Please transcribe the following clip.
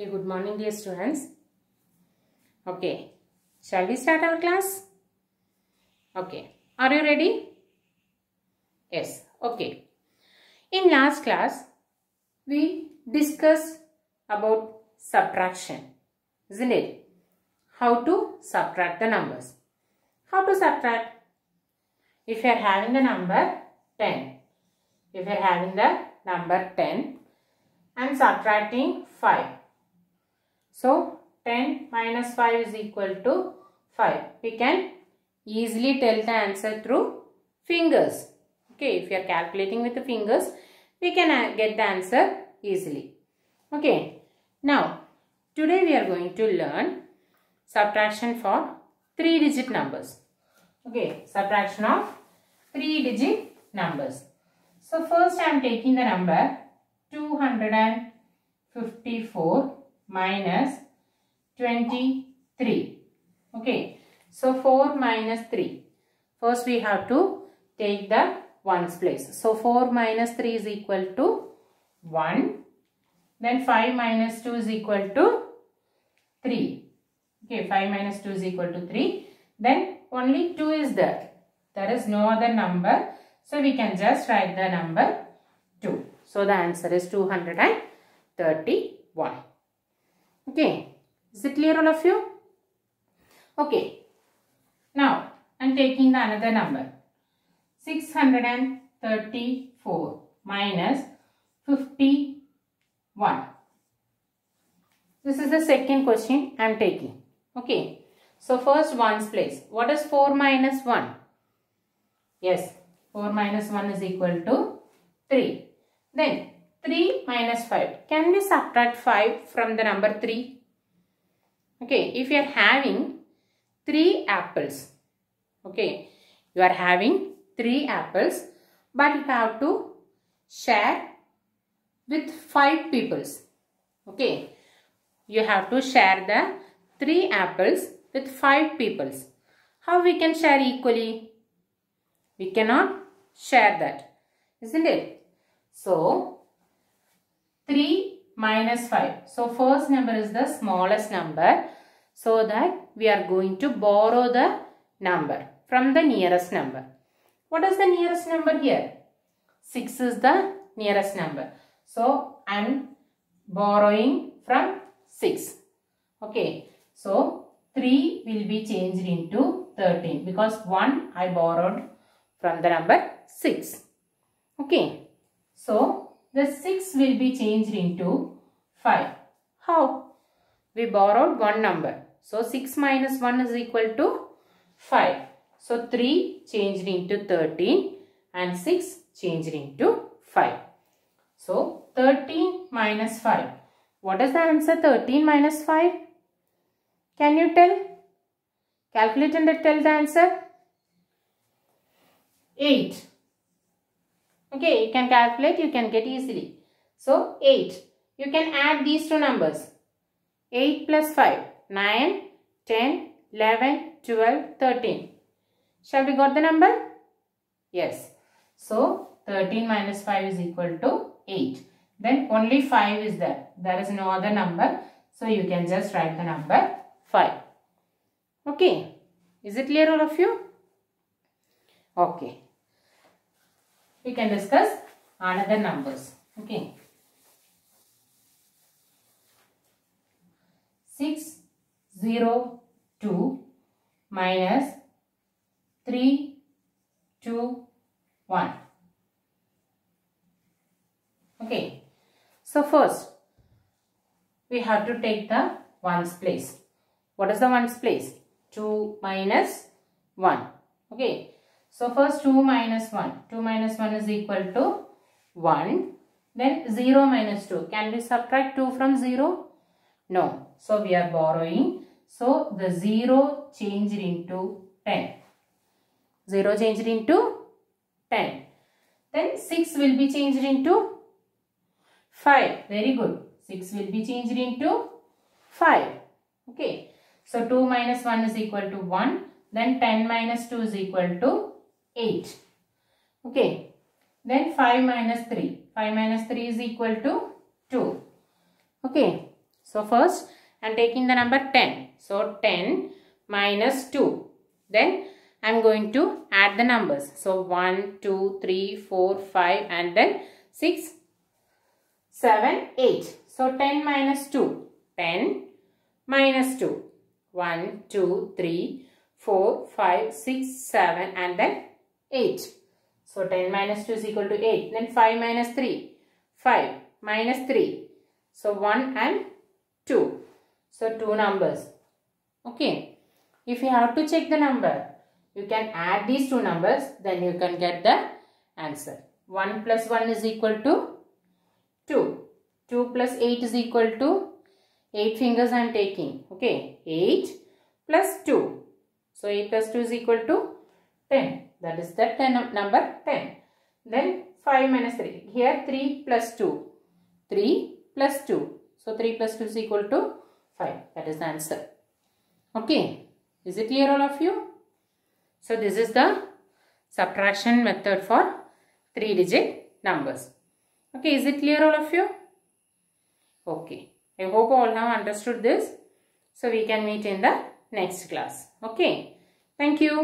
Okay, good morning dear students. Okay, shall we start our class? Okay, are you ready? Yes, okay. In last class, we discussed about subtraction, isn't it? How to subtract the numbers. How to subtract? If you are having the number 10, if you are having the number 10 and subtracting 5. So 10 minus 5 is equal to 5. We can easily tell the answer through fingers. Okay, if you are calculating with the fingers, we can uh, get the answer easily. Okay, now today we are going to learn subtraction for 3 digit numbers. Okay, subtraction of 3 digit numbers. So first I am taking the number 254 minus 23. Okay. So 4 minus 3. First we have to take the ones place. So 4 minus 3 is equal to 1. Then 5 minus 2 is equal to 3. Okay. 5 minus 2 is equal to 3. Then only 2 is there. There is no other number. So we can just write the number 2. So the answer is 231. Okay. Is it clear all of you? Okay. Now I am taking the another number. 634 minus 51. This is the second question I am taking. Okay. So first ones place. What is 4 minus 1? Yes. 4 minus 1 is equal to 3. Then 3 minus 5. Can we subtract 5 from the number 3? Okay, if you are having 3 apples. Okay, you are having 3 apples but you have to share with 5 peoples. Okay, you have to share the 3 apples with 5 peoples. How we can share equally? We cannot share that, isn't it? So, 3 minus 5. So, first number is the smallest number. So that we are going to borrow the number from the nearest number. What is the nearest number here? 6 is the nearest number. So, I am borrowing from 6. Okay. So, 3 will be changed into 13 because 1 I borrowed from the number 6. Okay. So, the 6 will be changed into 5. How? We borrowed one number. So, 6 minus 1 is equal to 5. So, 3 changed into 13 and 6 changed into 5. So, 13 minus 5. What is the answer 13 minus 5? Can you tell? Calculate and tell the answer. 8. Okay, you can calculate, you can get easily. So, 8. You can add these two numbers. 8 plus 5, 9, 10, 11, 12, 13. Shall we got the number? Yes. So, 13 minus 5 is equal to 8. Then only 5 is there. There is no other number. So, you can just write the number 5. Okay. Is it clear all of you? Okay. We can discuss another numbers. Okay. 6, 0, 2 minus 3, 2, 1. Okay. So first, we have to take the ones place. What is the ones place? 2 minus 1. Okay. So first 2 minus 1. 2 minus 1 is equal to 1. Then 0 minus 2. Can we subtract 2 from 0? No. So we are borrowing. So the 0 changed into 10. 0 changed into 10. Then 6 will be changed into 5. Very good. 6 will be changed into 5. Okay. So 2 minus 1 is equal to 1. Then 10 minus 2 is equal to 8. Okay. Then 5 minus 3. 5 minus 3 is equal to 2. Okay. So first I am taking the number 10. So 10 minus 2. Then I am going to add the numbers. So 1, 2, 3, 4, 5 and then 6, 7, 8. So 10 minus 2. 10 minus 2. 1, 2, 3, 4, 5, 6, 7 and then 8. So 10 minus 2 is equal to 8. Then 5 minus 3. 5 minus 3. So 1 and 2. So two numbers. Okay. If you have to check the number, you can add these two numbers. Then you can get the answer. 1 plus 1 is equal to 2. 2 plus 8 is equal to 8 fingers I am taking. Okay. 8 plus 2. So 8 plus 2 is equal to 10. That is the 10 number 10. Then 5 minus 3. Here 3 plus 2. 3 plus 2. So 3 plus 2 is equal to 5. That is the answer. Okay. Is it clear all of you? So this is the subtraction method for 3 digit numbers. Okay. Is it clear all of you? Okay. I hope all have understood this. So we can meet in the next class. Okay. Thank you.